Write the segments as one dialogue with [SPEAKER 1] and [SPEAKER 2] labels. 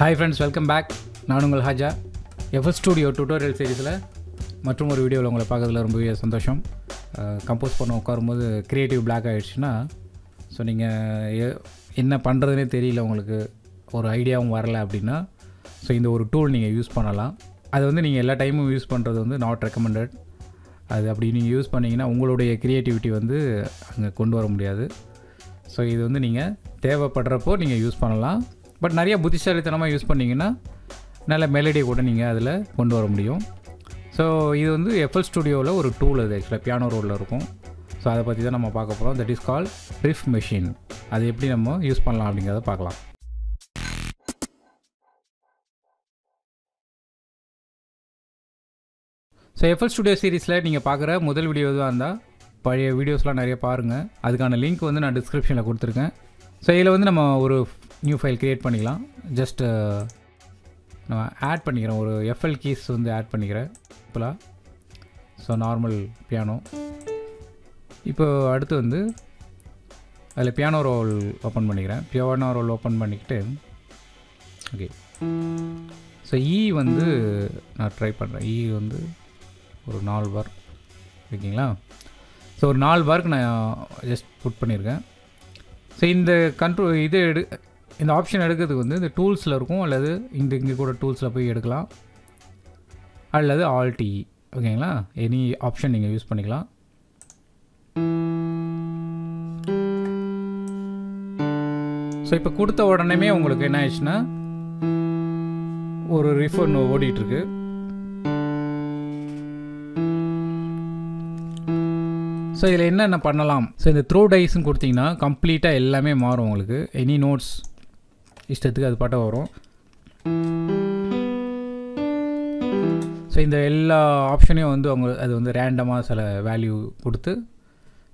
[SPEAKER 1] Hi friends welcome back நான் உங்கள் Haja. FS studio tutorial சீரீஸில் மற்றும் ஒரு வீடியோவில் உங்களை பார்க்கறதுல ரொம்பவே சந்தோஷம். கம்போஸ் பண்ண உட்காரும்போது க்ரியேட்டிவ் பிளாக் ஆகிடுச்சுன்னா ஸோ நீங்கள் என்ன பண்ணுறதுனே தெரியல உங்களுக்கு. ஒரு ஐடியாவும் வரல அப்படின்னா ஸோ இந்த ஒரு டூல் நீங்கள் யூஸ் பண்ணலாம். அது வந்து நீங்கள் எல்லா டைமும் யூஸ் பண்ணுறது வந்து நாட் ரெக்கமெண்டட் அது அப்படி நீங்கள் யூஸ் பண்ணிங்கன்னா உங்களுடைய க்ரியேட்டிவிட்டி வந்து அங்கே கொண்டு வர முடியாது. ஸோ இது வந்து நீங்கள் தேவைப்படுறப்போ நீங்கள் யூஸ் பண்ணலாம். பட் நிறைய புத்திசாலித்தனமாக யூஸ் பண்ணிங்கன்னா நல்ல மெலடியை கூட நீங்கள் அதில் கொண்டு வர முடியும். ஸோ இது வந்து எஃப்எல் ஸ்டுடியோவில் ஒரு டூல் அது ஆக்சுவலாக பியானோ ரோலில் இருக்கும். ஸோ அதை பற்றி தான் நம்ம பார்க்க போகிறோம் that is call riff machine அது எப்படி நம்ம யூஸ் பண்ணலாம் அப்படிங்கிறத பார்க்கலாம். ஸோ எஃப்எல் ஸ்டுடியோ சீரிஸில் நீங்கள் பார்க்குற முதல் வீடியோ தான் இருந்தால் பழைய வீடியோஸ்லாம் நிறைய பாருங்கள் அதுக்கான லிங்க் வந்து நான் டிஸ்கிரிப்ஷனில் கொடுத்துருக்கேன். ஸோ இதில் வந்து நம்ம ஒரு நியூ ஃபைல் க்ரியேட் பண்ணிக்கலாம். ஜஸ்ட்டு நான் ஆட் பண்ணிக்கிறேன் ஒரு எஃப்எல் கீஸ் வந்து ஆட் பண்ணிக்கிறேன். இப்போலாம் ஸோ நார்மல் பியானோ இப்போ அடுத்து வந்து அதில் பியானோ ரோல் ஓப்பன் பண்ணிக்கிறேன். பியானோ ரோல் ஓப்பன் பண்ணிக்கிட்டு ஓகே ஸோ இ வந்து நான் ட்ரை பண்ணுறேன் இ e வந்து ஒரு நாலு பார் ஓகேங்களா? ஸோ ஒரு நாலு பாருக்கு நான் ஜஸ்ட் புட் பண்ணியிருக்கேன். ஸோ இந்த கண்ட்ரோல் இது எடு இந்த ஆப்ஷன் எடுக்கிறதுக்கு வந்து இந்த டூல்ஸில் இருக்கும் அல்லது இந்த இங்கே கூட டூல்ஸில் போய் எடுக்கலாம். அல்லது ஆல்டி ஓகேங்களா எனி ஆப்ஷன் நீங்கள் யூஸ் பண்ணிக்கலாம். ஸோ இப்போ கொடுத்த உடனே உங்களுக்கு என்ன ஆயிடுச்சுன்னா ஒரு ரிஃபர் ஓடிட்டுருக்கு ஸோ இதில் என்னென்ன பண்ணலாம்? ஸோ இந்த த்ரோ டைஸ்ன்னு கொடுத்தீங்கன்னா கம்ப்ளீட்டாக எல்லாமே மாறும் உங்களுக்கு. எனி நோட்ஸ் இஷ்டத்துக்கு அது பாட்ட வரும். ஸோ இந்த எல்லா ஆப்ஷனையும் வந்து அவங்க அது வந்து ரேண்டமாக சில வேல்யூ கொடுத்து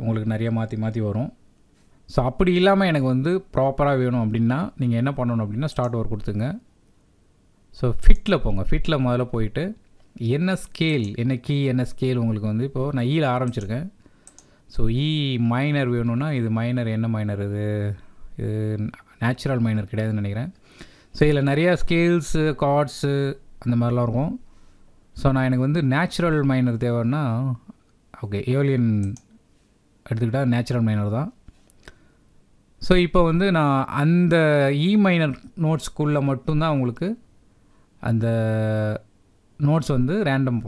[SPEAKER 1] உங்களுக்கு நிறைய மாற்றி மாற்றி வரும். ஸோ அப்படி இல்லாமல் எனக்கு வந்து ப்ராப்பராக வேணும் அப்படின்னா நீங்கள் என்ன பண்ணணும் அப்படின்னா ஸ்டார்ட் ஒர்க் கொடுத்துங்க. ஸோ ஃபிட்டில் போங்க. ஃபிட்டில் முதல்ல போயிட்டு என்ன ஸ்கேல் என்ன கீ என்ன ஸ்கேல் உங்களுக்கு வந்து இப்போது நான் ஈயில் ஆரம்பிச்சிருக்கேன். ஸோ இ மைனர் வேணும்னா இது மைனர் என்ன மைனர் இது? இது நேச்சுரல் மைனர் கிடையாதுன்னு நினைக்கிறேன். ஸோ இதில் நிறையா ஸ்கேல்ஸு கார்ட்ஸு அந்த மாதிரிலாம் இருக்கும். ஸோ நான் எனக்கு வந்து நேச்சுரல் மைனர் தேவைன்னா ஓகே ஏலியன் எடுத்துக்கிட்டால் நேச்சுரல் மைனர் தான். ஸோ இப்போ வந்து நான் அந்த இ மைனர் நோட்ஸ்க்குள்ளே மட்டும்தான் உங்களுக்கு அந்த நோட்ஸ் வந்து ரேண்டம்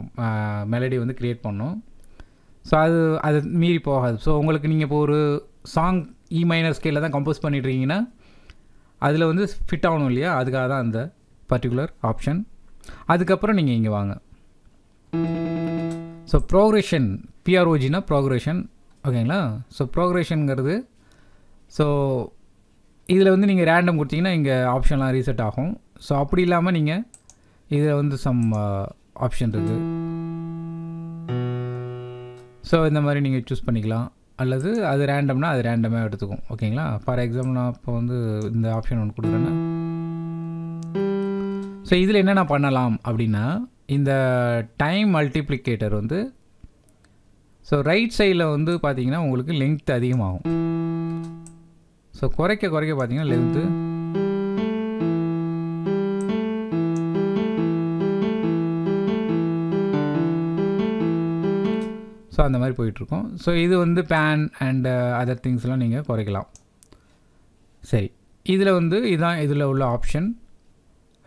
[SPEAKER 1] மெலடி வந்து க்ரியேட் பண்ணும். ஸோ அது அது மீறி போகாது. ஸோ உங்களுக்கு நீங்கள் இப்போ ஒரு சாங் இ மைனர் ஸ்கேலில் தான் கம்போஸ் பண்ணிட்டுருக்கீங்கன்னா அதில் வந்து ஃபிட் ஆகணும் இல்லையா? அதுக்காக தான் அந்த பர்டிகுலர் ஆப்ஷன் அதுக்கப்புறம் நீங்கள் இங்கே வாங்க. ஸோ ப்ரோக்ரெஷன் பிஆர்ஓஜினா ப்ரோக்ரெஷன் ஓகேங்களா ஸோ ப்ரோக்ரெஷனுங்கிறது ஸோ இதில் வந்து நீங்கள் ரேண்டம் கொடுத்தீங்கன்னா இங்கே ஆப்ஷன்லாம் ரீசெட் ஆகும். ஸோ அப்படி இல்லாமல் நீங்கள் இதில் வந்து சம் ஆப்ஷன் இருக்குது ஸோ இந்த மாதிரி நீங்கள் சூஸ் பண்ணிக்கலாம். அல்லது அது ரேண்டம்னா அது ரேண்டமாக எடுத்துக்கும். ஓகேங்களா? ஃபார் எக்ஸாம்பிள் நான் இப்போ வந்து இந்த ஆப்ஷன் ஒன்று கொடுக்குறேன்னா. ஸோ இதில் என்னென்ன பண்ணலாம் அப்படின்னா இந்த டைம் மல்டிப்ளிகேட்டர் வந்து ஸோ ரைட் சைடில் வந்து பார்த்தீங்கன்னா உங்களுக்கு லெங்க்த் அதிகமாகும். ஸோ குறைக்க குறைக்க பார்த்தீங்கன்னா லென்த்து அந்த மாதிரி போயிட்டுருக்கோம். ஸோ இது வந்து பேன் அண்டு அதர் திங்ஸ்லாம் நீங்கள் குறைக்கலாம். சரி. இதில் வந்து இதுதான் இதில் உள்ள ஆப்ஷன்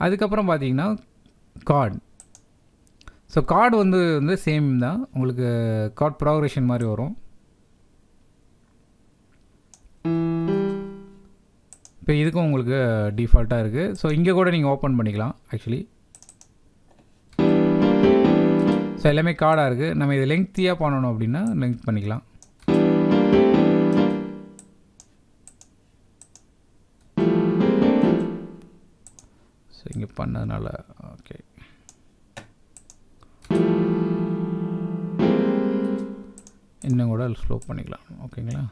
[SPEAKER 1] அதுக்கப்புறம் பார்த்தீங்கன்னா கார்டு ஸோ கார்டு வந்து வந்து சேம் தான். உங்களுக்கு கார்ட் ப்ரோக்ரஷன் மாதிரி வரும். இப்போ இதுக்கும் உங்களுக்கு டிஃபால்ட்டாக இருக்குது ஸோ இங்கே கூட நீங்கள் ஓப்பன் பண்ணிக்கலாம் ஆக்சுவலி ஸோ எல்லாமே கார்டாக இருக்குது நம்ம இதை லெங்க்த்தியாக பண்ணணும் அப்படின்னா லெங்க் பண்ணிக்கலாம். ஸோ இங்கே பண்ணதுனால ஓகே இன்னும் கூட ஸ்லோ பண்ணிக்கலாம். ஓகேங்களா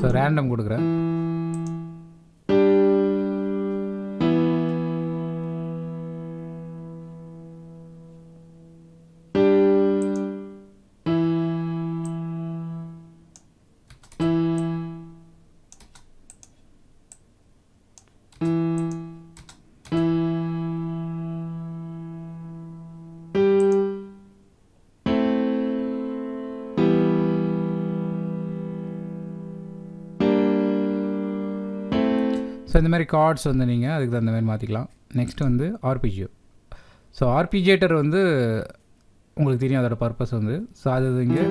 [SPEAKER 1] ஸோ ரேண்டம் கொடுக்குறேன். ஸோ இந்த மாதிரி கார்ட்ஸ் வந்து நீங்கள் அதுக்கு தகுந்த மாதிரி மாற்றிக்கலாம் நெக்ஸ்ட் வந்து ஆர்பிஜியோ ஸோ ஆர்பிஜேட்டர் வந்து உங்களுக்கு தெரியும் அதோட பர்பஸ் வந்து. ஸோ அது இங்கே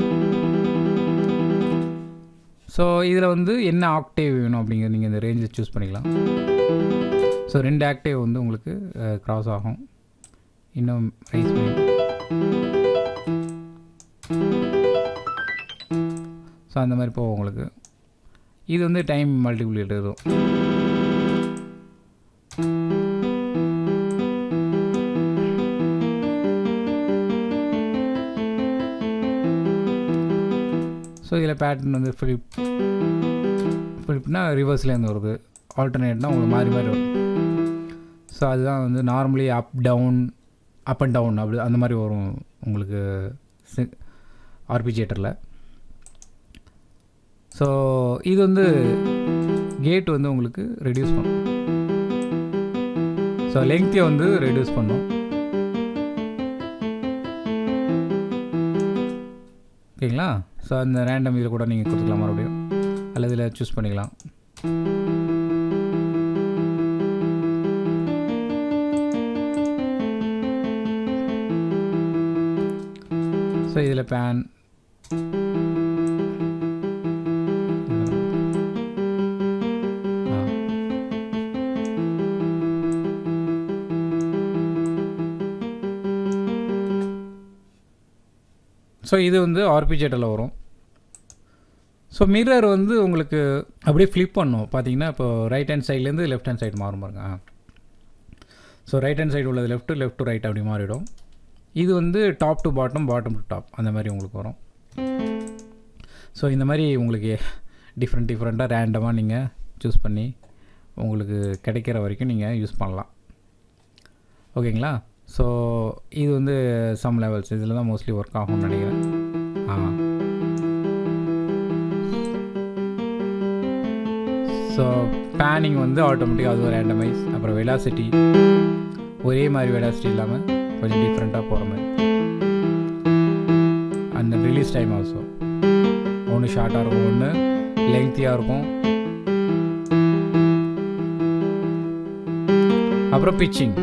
[SPEAKER 1] ஸோ இதில் வந்து என்ன ஆக்டேவ் வேணும் அப்படிங்கிறது நீங்கள் இந்த ரேஞ்சை சூஸ் பண்ணிக்கலாம். ஸோ ரெண்டு ஆக்டேவ் வந்து உங்களுக்கு க்ராஸ் ஆகும். இன்னும் ரைஸ் பண்ணி. ஸோ அந்த மாதிரி போகும் உங்களுக்கு. இது வந்து டைம் மல்டிபிள் இருக்கும் ஸோ இதில் பேட்டர்ன் வந்து ஃப்ளிப் ஃப்ளிப்னா ரிவர்ஸ்லேருந்து வருது. ஆல்டர்னேட்னா உங்களுக்கு மாறி மாறி வரும். ஸோ அதுதான் வந்து normally up down up and down அப்படி அந்த மாதிரி வரும் உங்களுக்கு ஆர்பிஜேட்டரில் ஸோ இது வந்து கேட் வந்து உங்களுக்கு ரெடியூஸ் பண்ணும். ஸோ லெங்க்த்தை வந்து ரெடியூஸ் பண்ணும். ஓகேங்களா? ஸோ அந்த ரேண்டம் இதில் கூட நீங்கள் கொடுத்துக்கலாம் மறுபடியும். அல்லது இதில் சூஸ் பண்ணிக்கலாம். ஸோ இதில் பேன் ஸோ இது வந்து ஆர்பிஜேட்டில் வரும். ஸோ மிரர் வந்து உங்களுக்கு அப்படியே ஃப்ளிப் பண்ணும். பார்த்தீங்கன்னா இப்போ ரைட் ஹேண்ட் சைட்லேருந்து லெஃப்ட் ஹேண்ட் சைடு மாறும் பாருங்க. ஸோ ரைட் ஹேண்ட் சைடு உள்ளது லெஃப்ட் லெஃப்ட் டு ரைட் அப்படி மாறிடும். இது வந்து top to bottom bottom to top அந்த மாதிரி உங்களுக்கு வரும். ஸோ இந்த மாதிரி உங்களுக்கு டிஃப்ரெண்ட் டிஃப்ரெண்ட்டாக ரேண்டமாக நீங்கள் சூஸ் பண்ணி உங்களுக்கு கிடைக்கிற வரைக்கும் நீங்கள் யூஸ் பண்ணலாம். ஓகேங்களா ஸோ இது வந்து சம் லெவல்ஸ் இதில் தான் மோஸ்ட்லி ஒர்க் ஆகும்னு நினைக்கிறேன். ஆ. ஸோ பேனிங் வந்து ஆட்டோமேட்டிக்காக அது ரேண்டமைஸ் அப்புறம் வெலாசிட்டி ஒரே மாதிரி வெலாசிட்டி இல்லாமல் கொஞ்சம் டிஃப்ரெண்ட்டாக போகிற மாதிரி. அந்த ரிலீஸ் டைம் ஆல்சோ ஒன்று ஷார்ட்டாக இருக்கும் ஒன்று லெங்க்த்தியாக இருக்கும். அப்புறம் பிச்சிங்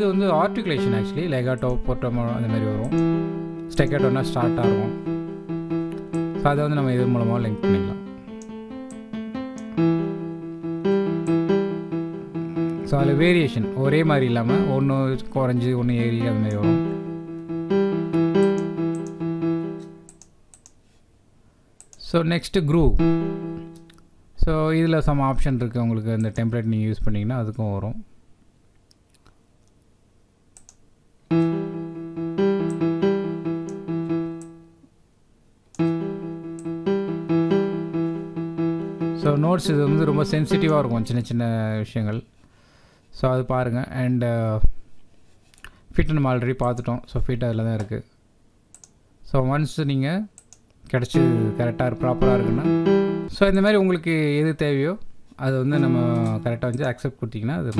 [SPEAKER 1] இது வந்து ஆர்டிகுலேஷன் ஆக்சுவலி லெகாட்டோ போட்டோமோ அந்த மாதிரி வரும். ஸ்டெக்கட்டோனா ஸ்டார்ட் ஆகும் ஸோ அதை வந்து நம்ம இது மூலமாக லிங்க் பண்ணிக்கலாம். ஸோ அதில் வேரியேஷன் ஒரே மாதிரி இல்லாமல் ஒன்று குறைஞ்சி ஒன்று ஏறி அந்த மாதிரி வரும். ஸோ நெக்ஸ்ட்டு க்ரூ ஸோ இதில் சம் ஆப்ஷன் இருக்குது உங்களுக்கு இந்த டெம்ப்ளேட் நீங்கள் யூஸ் பண்ணிங்கன்னா அதுக்கும் வரும். ஸோ நோட்ஸ் இது வந்து ரொம்ப சென்சிட்டிவாக இருக்கும் சின்ன சின்ன விஷயங்கள். ஸோ அது பாருங்கள் அண்டு ஃபிட் நம்ம ஆல்ரெடி பார்த்துட்டோம். ஸோ ஃபிட் அதில் தான் இருக்குது ஸோ ஒன்ஸ் நீங்கள் கிடச்சி கரெக்டாக ப்ராப்பராக இருக்குன்னா ஸோ இந்த மாதிரி உங்களுக்கு எது தேவையோ அது வந்து நம்ம கரெக்டாக வந்து அக்செப்ட் கொடுத்தீங்கன்னா அது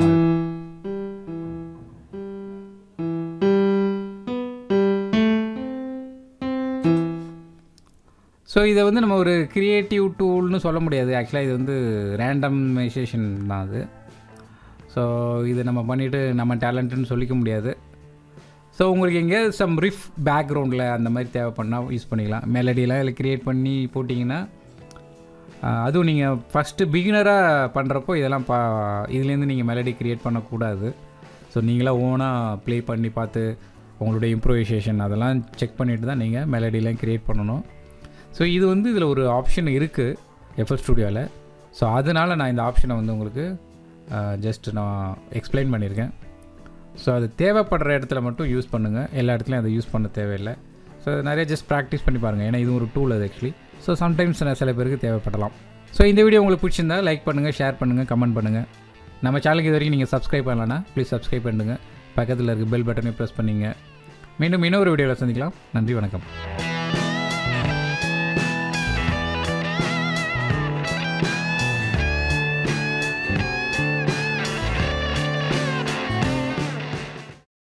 [SPEAKER 1] ஸோ இதை வந்து நம்ம ஒரு க்ரியேட்டிவ் டூல்னு சொல்ல முடியாது. ஆக்சுவலாக இது வந்து ரேண்டமைசேஷன் தான் அது. ஸோ இது நம்ம பண்ணிவிட்டு நம்ம டேலண்ட்டுன்னு சொல்லிக்க முடியாது. ஸோ உங்களுக்கு எங்கேயாவது சம் ரிஃப் பேக்ரவுண்டில் அந்த மாதிரி தேவைப்படனா யூஸ் பண்ணிக்கலாம். மெலடியெலாம் இதில் க்ரியேட் பண்ணி போட்டிங்கன்னா அதுவும் நீங்கள் ஃபஸ்ட்டு பிகினராக பண்ணுறப்போ இதெல்லாம் பா இதுலேருந்து நீங்கள் மெலடி க்ரியேட் பண்ணக்கூடாது. ஸோ நீங்களாக ஓனாக ப்ளே பண்ணி பார்த்து உங்களுடைய இம்ப்ரூவைசேஷன் அதெல்லாம் செக் பண்ணிவிட்டு தான் நீங்கள் மெலடிலாம் க்ரியேட் பண்ணணும். ஸோ இது வந்து இதில் ஒரு ஆப்ஷன் இருக்குது எஃப்எல் ஸ்டுடியோவில் ஸோ அதனால் நான் இந்த ஆப்ஷனை வந்து உங்களுக்கு ஜஸ்ட் நான் எக்ஸ்பிளைன் பண்ணியிருக்கேன் ஸோ அது தேவைப்படுற இடத்துல மட்டும் யூஸ் பண்ணுங்கள் எல்லா இடத்துலையும் அதை யூஸ் பண்ண தேவையில்லை. ஸோ நிறைய ஜஸ்ட் ப்ராக்டிஸ் பண்ணி பாருங்கள் ஏன்னா இது ஒரு டூல் அது ஆக்சுவலி ஸோ சம்டைம்ஸ் சில பேருக்கு தேவைப்படலாம். ஸோ இந்த வீடியோ உங்களுக்கு பிடிச்சிருந்தா லைக் பண்ணுங்கள் ஷேர் பண்ணுங்கள் கமெண்ட் பண்ணுங்கள் நம்ம சேனலுக்கு இது வரைக்கும் நீங்கள் சப்ஸ்கிரைப் பண்ணலன்னா ப்ளீஸ் சப்ஸ்கிரைப் பண்ணுங்கள் பக்கத்தில் இருக்க பெல் பட்டனை ப்ரெஸ் பண்ணிங்க. மீண்டும் இன்னொரு வீடியோவில் சந்திக்கலாம். நன்றி வணக்கம்.